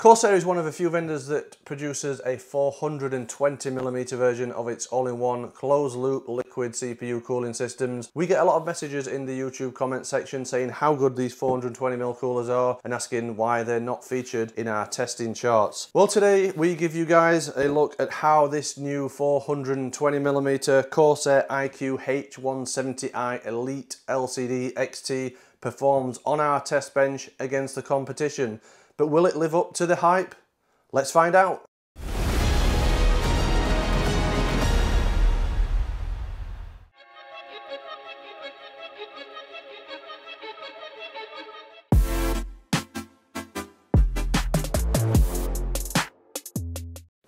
Corsair is one of a few vendors that produces a 420mm version of its all-in-one closed-loop liquid CPU cooling systems. We get a lot of messages in the YouTube comment section saying how good these 420mm coolers are and asking why they're not featured in our testing charts. Well today we give you guys a look at how this new 420mm Corsair iCUE H170i Elite LCD XT performs on our test bench against the competition. But will it live up to the hype? Let's find out.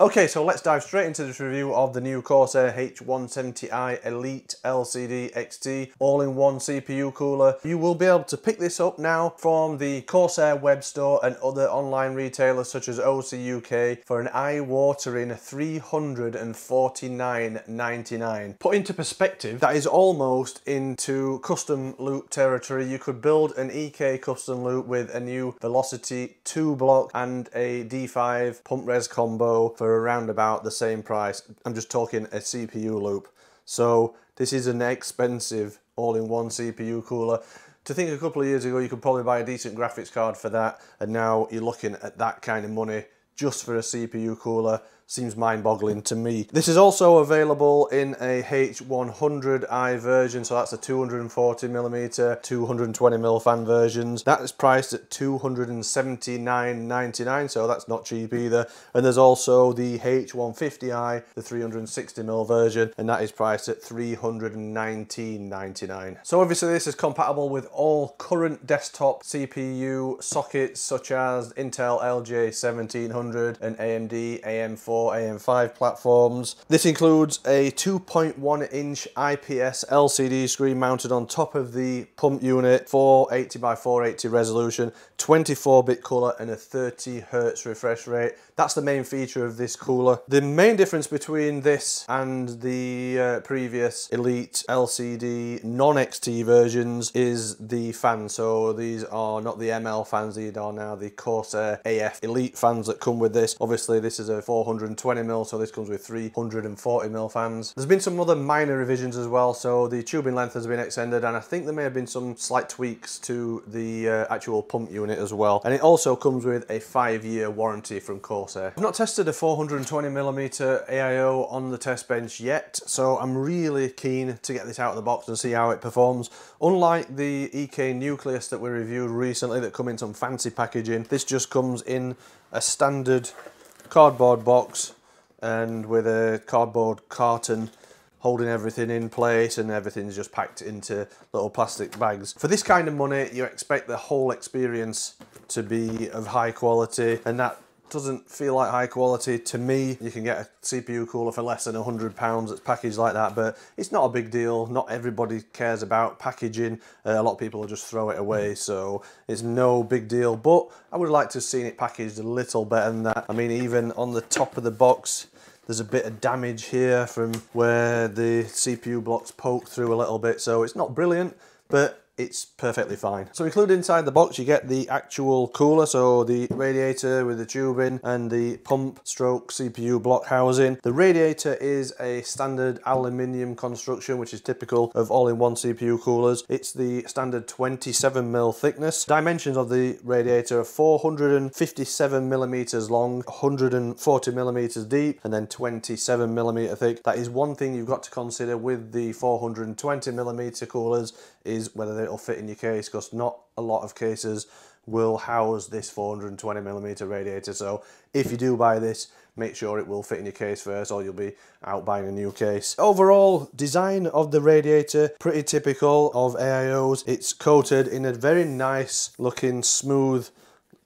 Okay, so let's dive straight into this review of the new Corsair H170i Elite LCD XT all-in-one CPU cooler. You will be able to pick this up now from the Corsair web store and other online retailers such as OC UK for an eye-watering $349.99. Put into perspective, that is almost into custom loop territory. You could build an EK custom loop with a new Velocity 2 block and a D5 pump res combo for around about the same price. I'm just talking a CPU loop. So this is an expensive all-in-one CPU cooler. To think a couple of years ago you could probably buy a decent graphics card for that and now you're looking at that kind of money just for a CPU cooler seems mind-boggling to me. This is also available in a H100i version, so that's a 240mm, 220mm fan versions. That is priced at 279.99, so that's not cheap either. And there's also the H150i, the 360mm version, and that is priced at 319.99. So obviously this is compatible with all current desktop CPU sockets such as Intel LGA1700 and AMD AM4 AM5 platforms. This includes a 2.1 inch IPS LCD screen mounted on top of the pump unit, 480 by 480 resolution, 24-bit colour and a 30 hertz refresh rate. That's the main feature of this cooler. The main difference between this and the uh, previous Elite LCD non-XT versions is the fan. So these are not the ML fans, these are now the Corsair AF Elite fans that come with this. Obviously this is a 420mm, so this comes with 340mm fans. There's been some other minor revisions as well, so the tubing length has been extended and I think there may have been some slight tweaks to the uh, actual pump unit as well. And it also comes with a five year warranty from Corsair. I've not tested a 420mm AIO on the test bench yet, so I'm really keen to get this out of the box and see how it performs. Unlike the EK Nucleus that we reviewed recently that come in some fancy packaging, this just comes in a standard cardboard box and with a cardboard carton holding everything in place and everything's just packed into little plastic bags. For this kind of money, you expect the whole experience to be of high quality and that doesn't feel like high quality to me. You can get a CPU cooler for less than hundred pounds that's packaged like that, but it's not a big deal. Not everybody cares about packaging. Uh, a lot of people will just throw it away, so it's no big deal. But I would like to have seen it packaged a little better than that. I mean, even on the top of the box, there's a bit of damage here from where the CPU blocks poke through a little bit, so it's not brilliant, but it's perfectly fine. So included inside the box you get the actual cooler, so the radiator with the tubing and the pump stroke CPU block housing. The radiator is a standard aluminium construction which is typical of all-in-one CPU coolers. It's the standard 27mm thickness. Dimensions of the radiator are 457mm long, 140mm deep and then 27mm thick. That is one thing you've got to consider with the 420mm coolers is whether it'll fit in your case because not a lot of cases will house this 420 millimeter radiator. So if you do buy this, make sure it will fit in your case first or you'll be out buying a new case. Overall, design of the radiator, pretty typical of AIOs. It's coated in a very nice looking smooth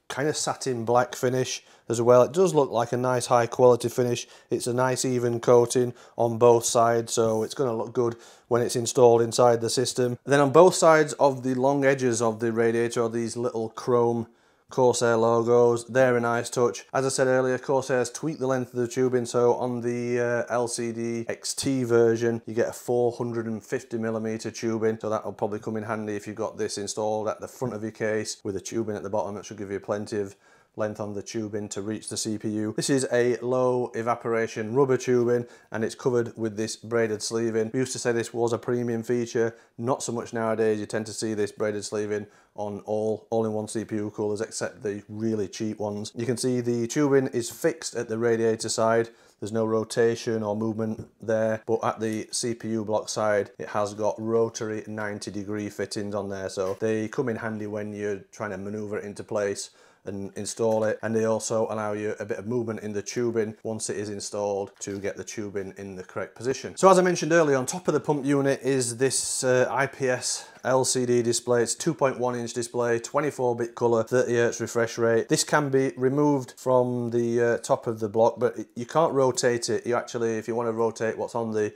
kind of satin black finish as well. It does look like a nice high quality finish. It's a nice even coating on both sides, so it's going to look good when it's installed inside the system. Then on both sides of the long edges of the radiator are these little chrome Corsair logos. They're a nice touch. As I said earlier, Corsair's tweaked the length of the tubing, so on the uh, LCD XT version, you get a 450mm tubing, so that'll probably come in handy if you've got this installed at the front of your case with a tubing at the bottom. That should give you plenty of length on the tubing to reach the CPU. This is a low evaporation rubber tubing and it's covered with this braided sleeving. We used to say this was a premium feature, not so much nowadays. You tend to see this braided sleeving on all all-in-one CPU coolers except the really cheap ones. You can see the tubing is fixed at the radiator side there's no rotation or movement there, but at the CPU block side, it has got rotary 90 degree fittings on there. So they come in handy when you're trying to maneuver it into place and install it and they also allow you a bit of movement in the tubing once it is installed to get the tubing in the correct position. So as I mentioned earlier on top of the pump unit is this uh, IPS LCD display. It's 2.1 inch display, 24 bit color, 30 hertz refresh rate. This can be removed from the uh, top of the block, but you can't rotate it. You actually, if you want to rotate what's on the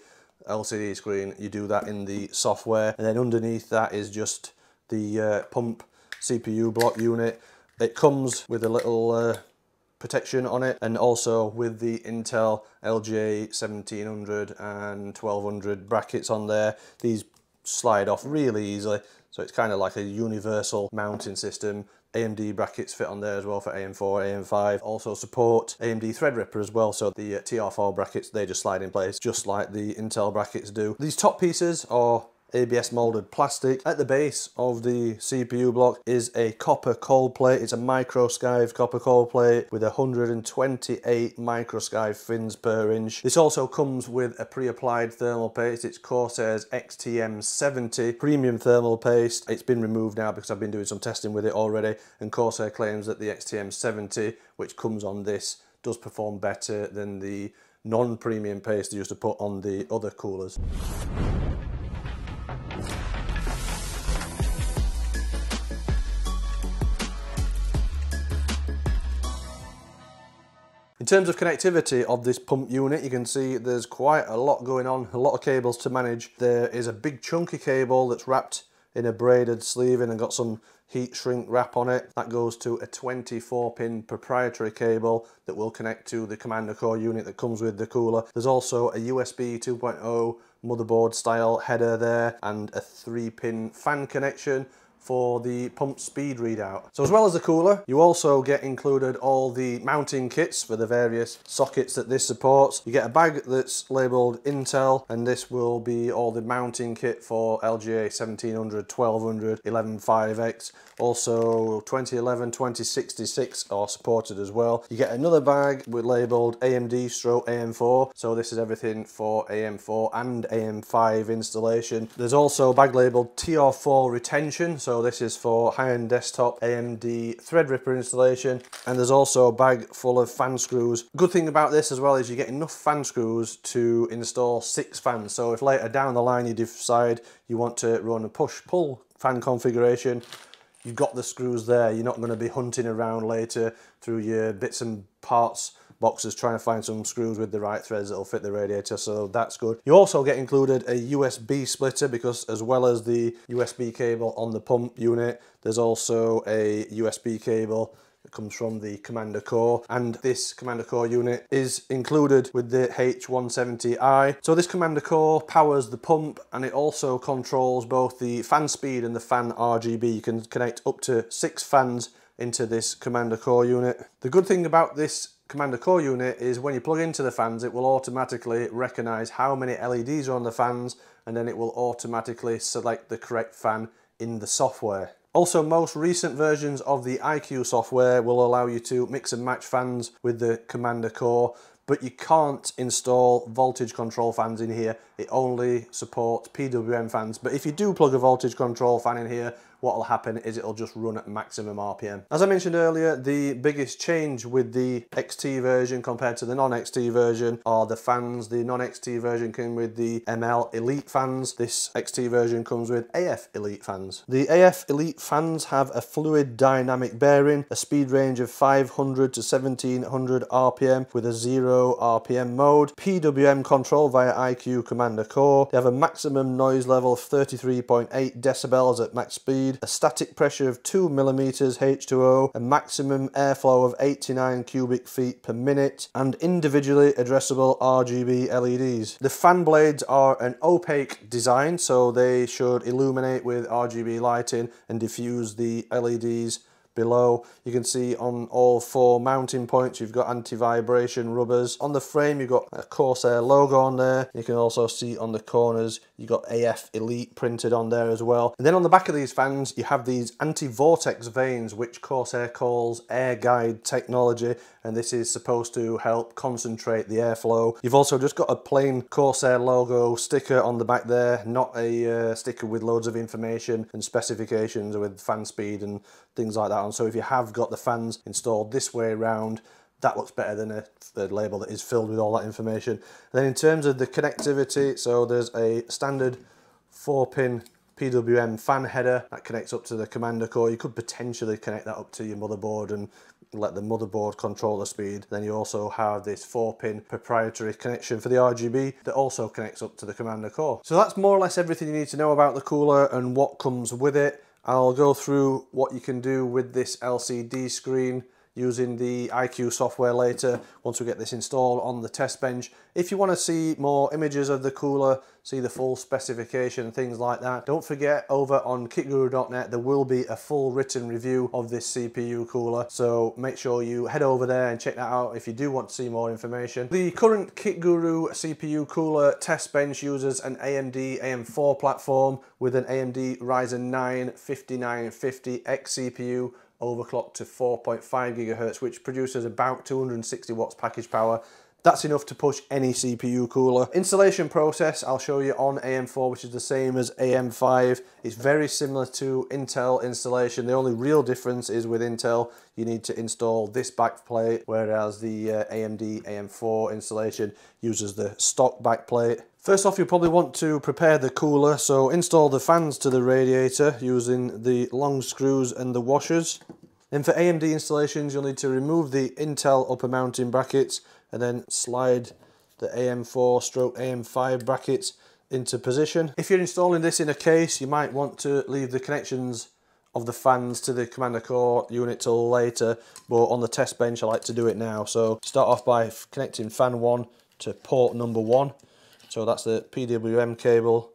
LCD screen, you do that in the software. And then underneath that is just the uh, pump CPU block unit. It comes with a little uh, protection on it and also with the Intel LGA 1700 and 1200 brackets on there. These slide off really easily so it's kind of like a universal mounting system. AMD brackets fit on there as well for AM4, AM5. Also support AMD Threadripper as well, so the uh, TR4 brackets, they just slide in place just like the Intel brackets do. These top pieces are ABS molded plastic. At the base of the CPU block is a copper cold plate. It's a microskive copper cold plate with 128 microskive fins per inch. This also comes with a pre-applied thermal paste. It's Corsair's XTM70 premium thermal paste. It's been removed now because I've been doing some testing with it already and Corsair claims that the XTM70 which comes on this does perform better than the non-premium paste they used to put on the other coolers. Terms of connectivity of this pump unit, you can see there's quite a lot going on, a lot of cables to manage. There is a big chunky cable that's wrapped in a braided sleeving and got some heat shrink wrap on it. That goes to a 24 pin proprietary cable that will connect to the commander core unit that comes with the cooler. There's also a USB 2.0 motherboard style header there and a three pin fan connection for the pump speed readout. So as well as the cooler, you also get included all the mounting kits for the various sockets that this supports. You get a bag that's labeled Intel, and this will be all the mounting kit for LGA 1700, 1200, 115X. Also 2011, 2066 are supported as well. You get another bag with labeled AMD stroke AM4. So this is everything for AM4 and AM5 installation. There's also a bag labeled TR4 retention. So so this is for high-end desktop AMD Threadripper installation. And there's also a bag full of fan screws. Good thing about this as well is you get enough fan screws to install six fans. So if later down the line you decide you want to run a push-pull fan configuration, you've got the screws there. You're not going to be hunting around later through your bits and parts boxes trying to find some screws with the right threads that'll fit the radiator so that's good you also get included a USB splitter because as well as the USB cable on the pump unit there's also a USB cable that comes from the Commander Core and this Commander Core unit is included with the H170i. So this Commander Core powers the pump and it also controls both the fan speed and the fan RGB. You can connect up to six fans into this Commander Core unit. The good thing about this Commander Core unit is when you plug into the fans, it will automatically recognize how many LEDs are on the fans, and then it will automatically select the correct fan in the software. Also, most recent versions of the iCUE software will allow you to mix and match fans with the Commander Core, but you can't install voltage control fans in here. It only supports PWM fans. But if you do plug a voltage control fan in here, what will happen is it'll just run at maximum RPM. As I mentioned earlier, the biggest change with the XT version compared to the non-XT version are the fans. The non-XT version came with the ML Elite fans. This XT version comes with AF Elite fans. The AF Elite fans have a fluid dynamic bearing, a speed range of 500 to 1700 RPM with a zero RPM mode, PWM control via iCUE Commander Core. They have a maximum noise level of 33.8 decibels at max speed speed, a static pressure of 2 millimeters H2O, a maximum airflow of 89 cubic feet per minute, and individually addressable RGB LEDs. The fan blades are an opaque design, so they should illuminate with RGB lighting and diffuse the LEDs below. You can see on all four mounting points you've got anti-vibration rubbers. On the frame you've got a Corsair logo on there. You can also see on the corners you've got AF Elite printed on there as well. And then on the back of these fans you have these anti-vortex vanes which Corsair calls air guide technology and this is supposed to help concentrate the airflow. You've also just got a plain Corsair logo sticker on the back there, not a uh, sticker with loads of information and specifications with fan speed and things like that So if you have got the fans installed this way around, that looks better than a, a, label that is filled with all that information. then in terms of the connectivity, so there's a standard 4-pin PWM fan header that connects up to the commander core. You could potentially connect that up to your motherboard and let the motherboard control the speed. Then you also have this 4-pin proprietary connection for the RGB that also connects up to the commander core. So that's more or less everything you need to know about the cooler and what comes with it. I'll go through what you can do with this LCD screen using the iCUE software later once we get this installed on the test bench. If you want to see more images of the cooler, see the full specification things like that, don't forget over on kitguru.net there will be a full written review of this CPU cooler, so make sure you head over there and check that out if you do want to see more information. The current KitGuru CPU cooler test bench uses an AMD AM4 platform with an AMD Ryzen 9 5950X CPU overclocked to 4.5 gigahertz, which produces about 260 watts package power. That's enough to push any CPU cooler. Installation process, I'll show you on AM4, which is the same as AM5. It's very similar to Intel installation. The only real difference is with Intel, you need to install this backplate, whereas the uh, AMD AM4 installation uses the stock backplate. First off, you'll probably want to prepare the cooler, so install the fans to the radiator using the long screws and the washers. Then for AMD installations, you'll need to remove the Intel upper mounting brackets and then slide the AM4 stroke AM5 brackets into position. If you're installing this in a case, you might want to leave the connections of the fans to the commander core unit till later, but on the test bench I like to do it now. So start off by connecting fan one to port number one so that's the PWM cable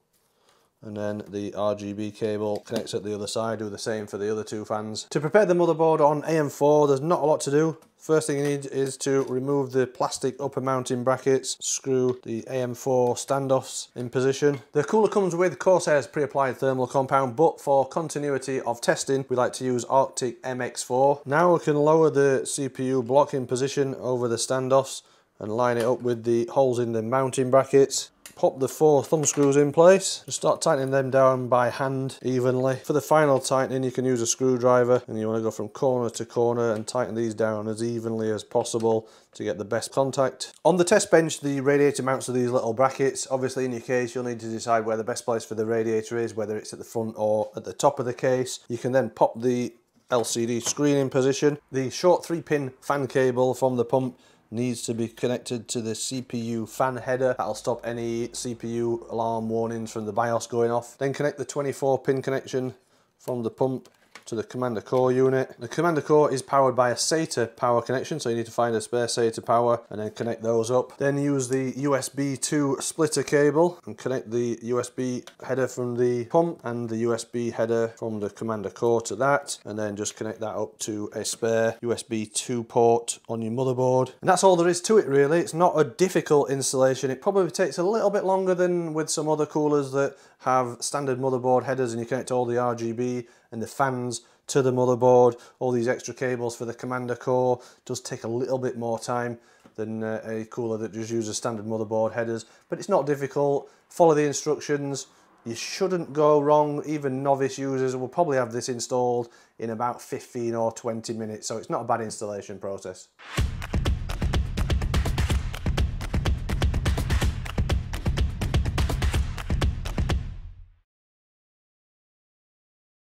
and then the RGB cable connects at the other side, do the same for the other two fans. To prepare the motherboard on AM4, there's not a lot to do. First thing you need is to remove the plastic upper mounting brackets, screw the AM4 standoffs in position. The cooler comes with Corsair's pre-applied thermal compound, but for continuity of testing, we like to use Arctic MX4. Now we can lower the CPU block in position over the standoffs and line it up with the holes in the mounting brackets. Pop the four thumb screws in place. Just start tightening them down by hand evenly. For the final tightening you can use a screwdriver and you want to go from corner to corner and tighten these down as evenly as possible to get the best contact. On the test bench the radiator mounts to these little brackets. Obviously in your case you'll need to decide where the best place for the radiator is, whether it's at the front or at the top of the case. You can then pop the LCD screen in position. The short 3 pin fan cable from the pump needs to be connected to the CPU fan header. That'll stop any CPU alarm warnings from the BIOS going off. Then connect the 24 pin connection from the pump to the commander core unit. The commander core is powered by a SATA power connection, so you need to find a spare SATA power and then connect those up. Then use the USB 2 splitter cable and connect the USB header from the pump and the USB header from the commander core to that, and then just connect that up to a spare USB 2 port on your motherboard. And that's all there is to it really. It's not a difficult installation. It probably takes a little bit longer than with some other coolers that have standard motherboard headers and you connect all the RGB and the fans to the motherboard, all these extra cables for the commander core does take a little bit more time than uh, a cooler that just uses standard motherboard headers, but it's not difficult. Follow the instructions. You shouldn't go wrong. Even novice users will probably have this installed in about 15 or 20 minutes, so it's not a bad installation process.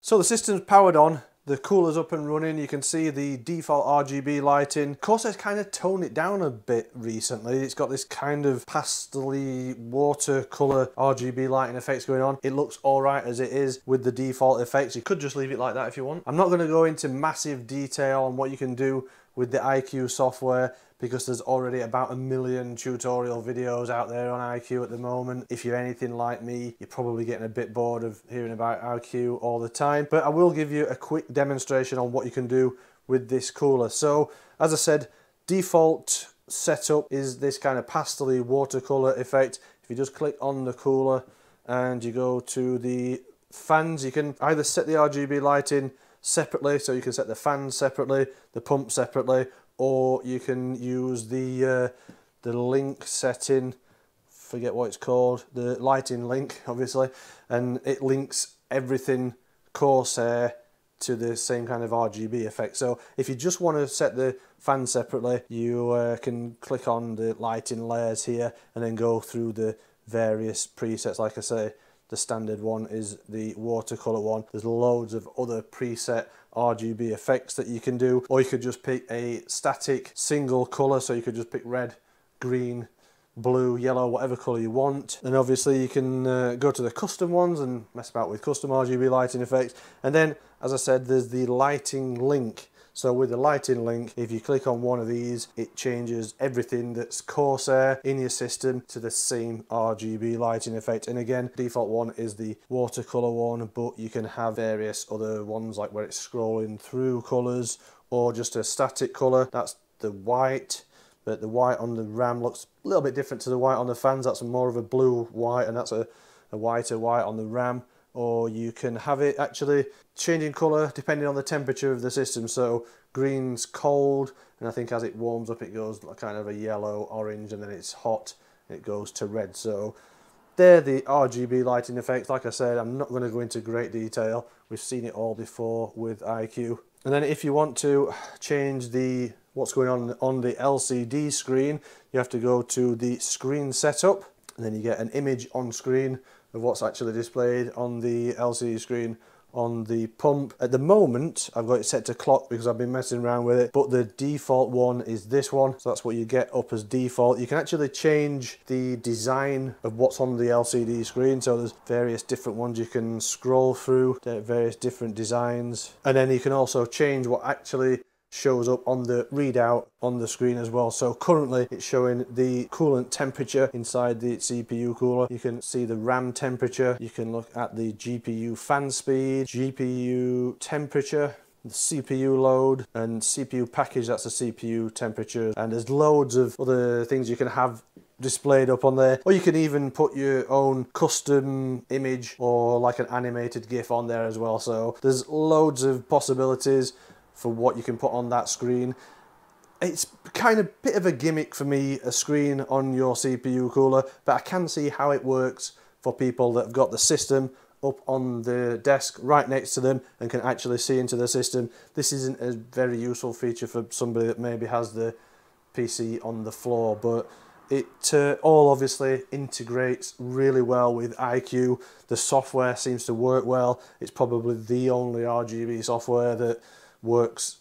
So the system's powered on, the cooler's up and running, you can see the default RGB lighting. Corsair's kind of toned it down a bit recently. It's got this kind of pastely watercolour RGB lighting effects going on. It looks alright as it is with the default effects. You could just leave it like that if you want. I'm not going to go into massive detail on what you can do with the iCUE software because there's already about a million tutorial videos out there on iCUE at the moment. If you're anything like me, you're probably getting a bit bored of hearing about iCUE all the time. But I will give you a quick demonstration on what you can do with this cooler. So, as I said, default setup is this kind of pastely watercolor effect. If you just click on the cooler and you go to the fans, you can either set the RGB lighting separately, so you can set the fans separately, the pump separately, or you can use the uh, the link setting forget what it's called the lighting link obviously and it links everything Corsair to the same kind of RGB effect. So if you just want to set the fan separately you uh, can click on the lighting layers here and then go through the various presets. Like I say the standard one is the watercolor one there's loads of other preset RGB effects that you can do, or you could just pick a static single color. So you could just pick red, green, blue, yellow, whatever colour you want. And obviously you can uh, go to the custom ones and mess about with custom RGB lighting effects. And then, as I said, there's the lighting link. So with the lighting link, if you click on one of these, it changes everything that's Corsair in your system to the same RGB lighting effect. And again, default one is the watercolor one, but you can have various other ones like where it's scrolling through colors or just a static color. That's the white but the white on the RAM looks a little bit different to the white on the fans. That's more of a blue white and that's a, a whiter white on the RAM or you can have it actually changing colour depending on the temperature of the system. So green's cold, and I think as it warms up, it goes kind of a yellow, orange, and then it's hot, it goes to red. So they're the RGB lighting effects. Like I said, I'm not going to go into great detail. We've seen it all before with iCUE. And then if you want to change the what's going on on the LCD screen, you have to go to the screen setup, and then you get an image on screen of what's actually displayed on the LCD screen on the pump. At the moment, I've got it set to clock because I've been messing around with it, but the default one is this one. So that's what you get up as default. You can actually change the design of what's on the LCD screen. So there's various different ones you can scroll through, various different designs. And then you can also change what actually shows up on the readout on the screen as well. So currently it's showing the coolant temperature inside the CPU cooler. You can see the RAM temperature. You can look at the GPU fan speed, GPU temperature, the CPU load and CPU package, that's the CPU temperature. And there's loads of other things you can have displayed up on there or you can even put your own custom image or like an animated gif on there as well so there's loads of possibilities for what you can put on that screen. It's kind of a bit of a gimmick for me, a screen on your CPU cooler, but I can see how it works for people that have got the system up on the desk right next to them and can actually see into the system. This isn't a very useful feature for somebody that maybe has the PC on the floor, but it uh, all obviously integrates really well with iCUE. The software seems to work well. It's probably the only RGB software that works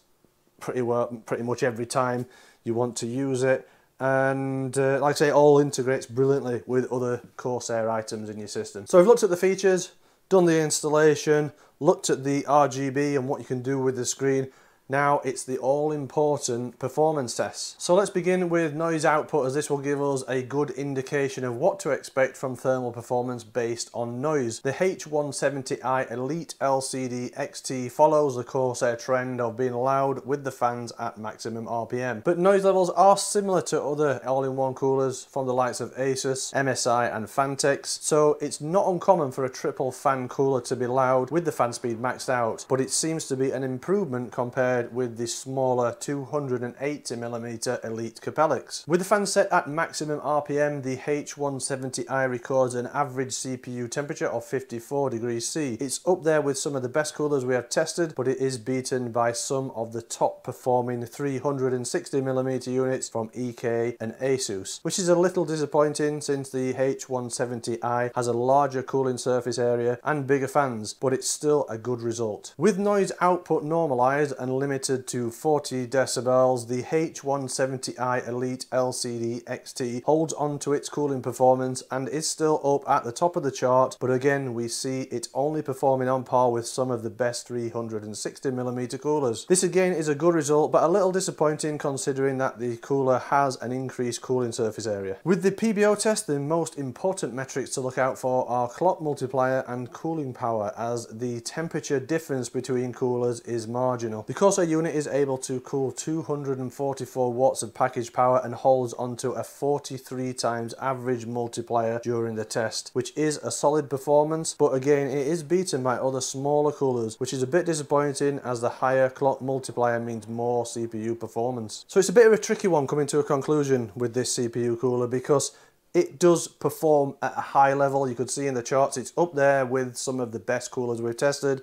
pretty well, pretty much every time you want to use it. And uh, like I say, it all integrates brilliantly with other Corsair items in your system. So I've looked at the features, done the installation, looked at the RGB and what you can do with the screen, now it's the all-important performance test. So let's begin with noise output as this will give us a good indication of what to expect from thermal performance based on noise. The H170i Elite LCD XT follows the Corsair trend of being loud with the fans at maximum RPM. But noise levels are similar to other all-in-one coolers from the likes of Asus, MSI and Phanteks, so it's not uncommon for a triple fan cooler to be loud with the fan speed maxed out, but it seems to be an improvement compared compared with the smaller 280mm Elite Capellix. With the fan set at maximum RPM, the H170i records an average CPU temperature of 54 degrees C. It's up there with some of the best coolers we have tested, but it is beaten by some of the top performing 360mm units from EK and Asus, which is a little disappointing since the H170i has a larger cooling surface area and bigger fans, but it's still a good result. With noise output normalized and limited to 40 decibels. The H170i Elite LCD XT holds on to its cooling performance and is still up at the top of the chart, but again, we see it only performing on par with some of the best 360mm coolers. This again is a good result, but a little disappointing considering that the cooler has an increased cooling surface area. With the PBO test, the most important metrics to look out for are clock multiplier and cooling power as the temperature difference between coolers is marginal. The Corsair unit is able to cool 244 watts of package power and holds onto a 43 times average multiplier during the test, which is a solid performance, but again, it is beaten by other smaller coolers, which is a bit disappointing as the higher clock multiplier means more CPU performance. So it's a bit of a tricky one coming to a conclusion with this CPU cooler because it does perform at a high level. You could see in the charts, it's up there with some of the best coolers we've tested.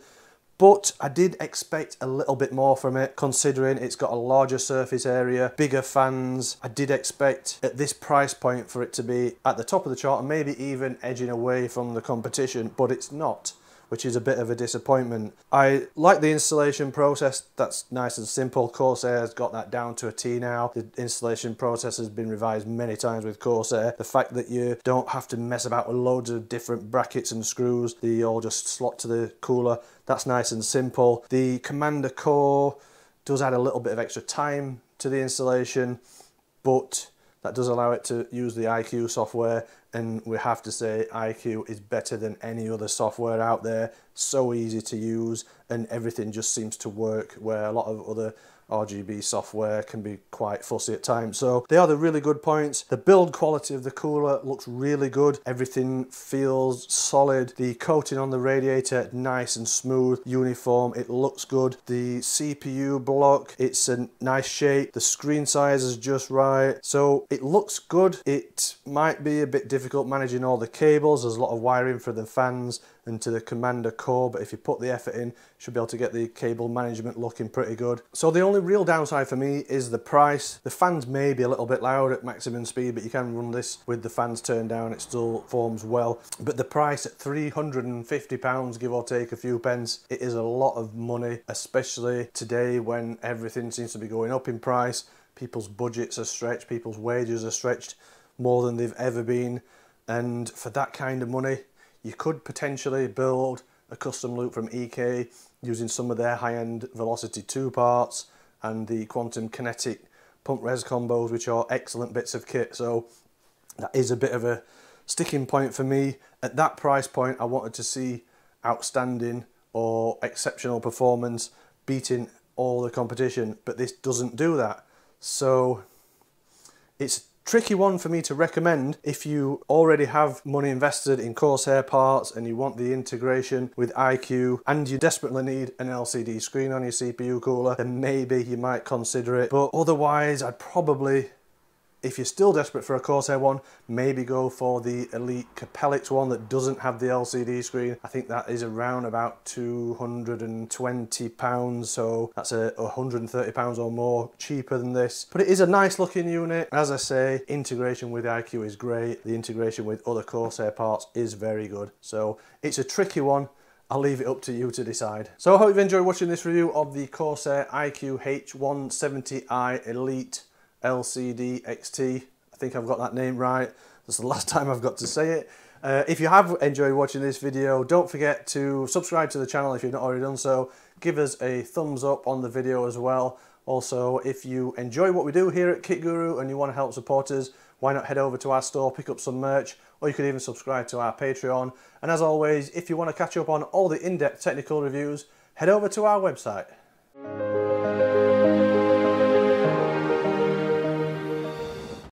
But I did expect a little bit more from it, considering it's got a larger surface area, bigger fans. I did expect at this price point for it to be at the top of the chart and maybe even edging away from the competition, but it's not which is a bit of a disappointment. I like the installation process, that's nice and simple. Corsair's got that down to a T now. The installation process has been revised many times with Corsair. The fact that you don't have to mess about with loads of different brackets and screws, they all just slot to the cooler, that's nice and simple. The Commander Core does add a little bit of extra time to the installation, but that does allow it to use the iCUE software and we have to say iCUE is better than any other software out there so easy to use and everything just seems to work where a lot of other RGB software can be quite fussy at times. So they are the really good points. The build quality of the cooler looks really good. Everything feels solid. The coating on the radiator, nice and smooth, uniform. It looks good. The CPU block, it's a nice shape. The screen size is just right. So it looks good. It might be a bit difficult managing all the cables. There's a lot of wiring for the fans and to the Commander core, but if you put the effort in, you should be able to get the cable management looking pretty good. So the only real downside for me is the price. The fans may be a little bit loud at maximum speed, but you can run this with the fans turned down, it still forms well. But the price at £350, give or take a few pence, it is a lot of money, especially today when everything seems to be going up in price. People's budgets are stretched, people's wages are stretched more than they've ever been. And for that kind of money, you could potentially build a custom loop from EK using some of their high-end Velocity 2 parts and the Quantum Kinetic pump res combos, which are excellent bits of kit. So that is a bit of a sticking point for me. At that price point, I wanted to see outstanding or exceptional performance beating all the competition, but this doesn't do that. So it's tricky one for me to recommend if you already have money invested in Corsair parts and you want the integration with iCUE and you desperately need an LCD screen on your CPU cooler, then maybe you might consider it. But otherwise, I'd probably if you're still desperate for a Corsair one, maybe go for the Elite Capellix one that doesn't have the LCD screen. I think that is around about 220 pounds, so that's a 130 pounds or more cheaper than this. But it is a nice looking unit. As I say, integration with iCUE is great. The integration with other Corsair parts is very good. So it's a tricky one. I'll leave it up to you to decide. So I hope you've enjoyed watching this review of the Corsair iCUE H170i Elite LCD XT. I think I've got that name right. That's the last time I've got to say it. Uh, if you have enjoyed watching this video, don't forget to subscribe to the channel if you've not already done so. Give us a thumbs up on the video as well. Also, if you enjoy what we do here at Kit Guru and you want to help support us, why not head over to our store, pick up some merch, or you could even subscribe to our Patreon. And as always, if you want to catch up on all the in-depth technical reviews, head over to our website.